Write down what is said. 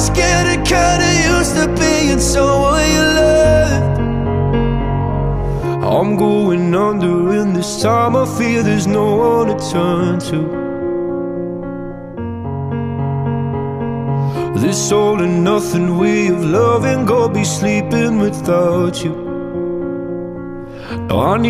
was getting kinda used to being someone you loved I'm going under and this time I fear. there's no one to turn to This all and nothing way of loving, go be sleeping without you. Now I need